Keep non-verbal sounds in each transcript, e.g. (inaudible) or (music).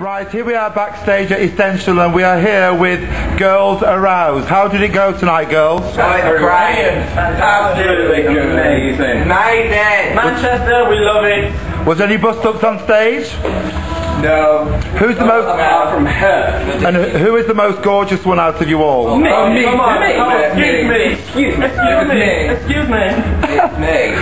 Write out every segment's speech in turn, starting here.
Right, here we are backstage at Essential and we are here with Girls Aroused. How did it go tonight, girls? Brilliant. Absolutely amazing. Amazing. Manchester, we love it. Was any bust-ups on stage? No. Who's the most... Apart from her. And who- who is the most gorgeous one out of you all? Oh, me, oh, me, come on, me, come on, excuse me, excuse me, excuse me, excuse me. It's me.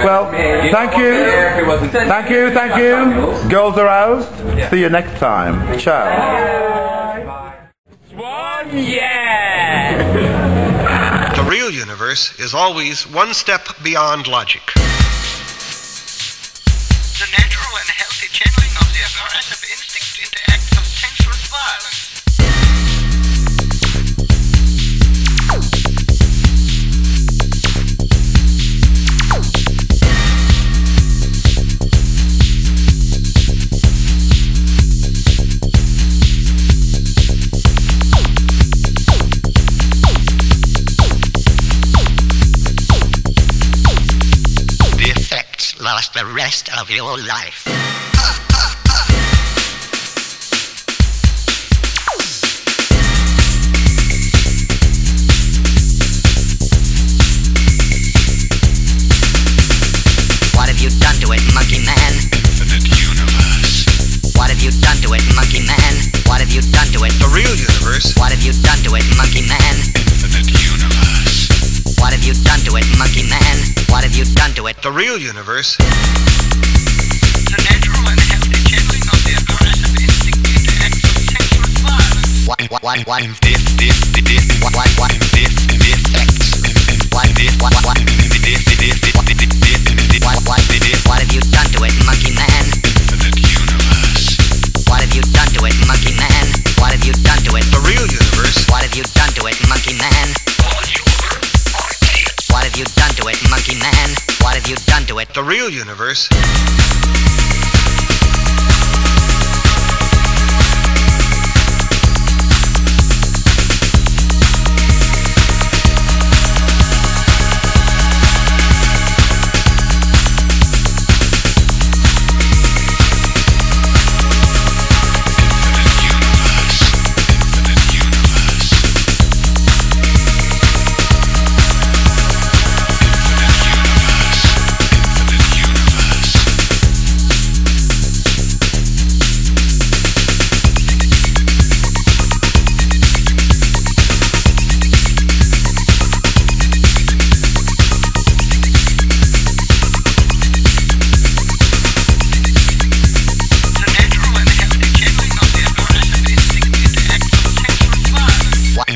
(laughs) Well, You thank know what, there, if it you. Thank you, thank you. Girls Aroused. See you next time. Ciao. One, yeah. The real universe is always one step beyond logic. And channeling of the aggressive of violence. The effects last the rest of your life. What, what, what, what have you done to it, monkey man? Universe. What have you done to it, monkey man? What have you done The real universe.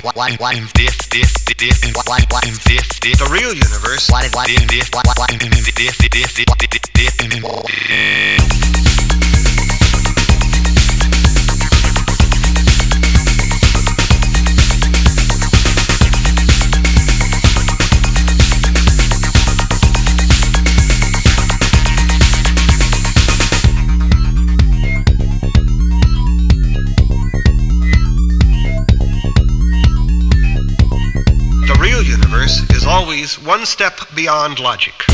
What? why this this this What? What? why this this the real universe What? why this What? why this this this this this and one step beyond logic.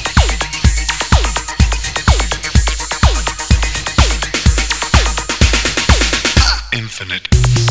Infinite.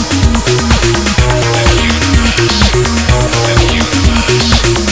Thank you.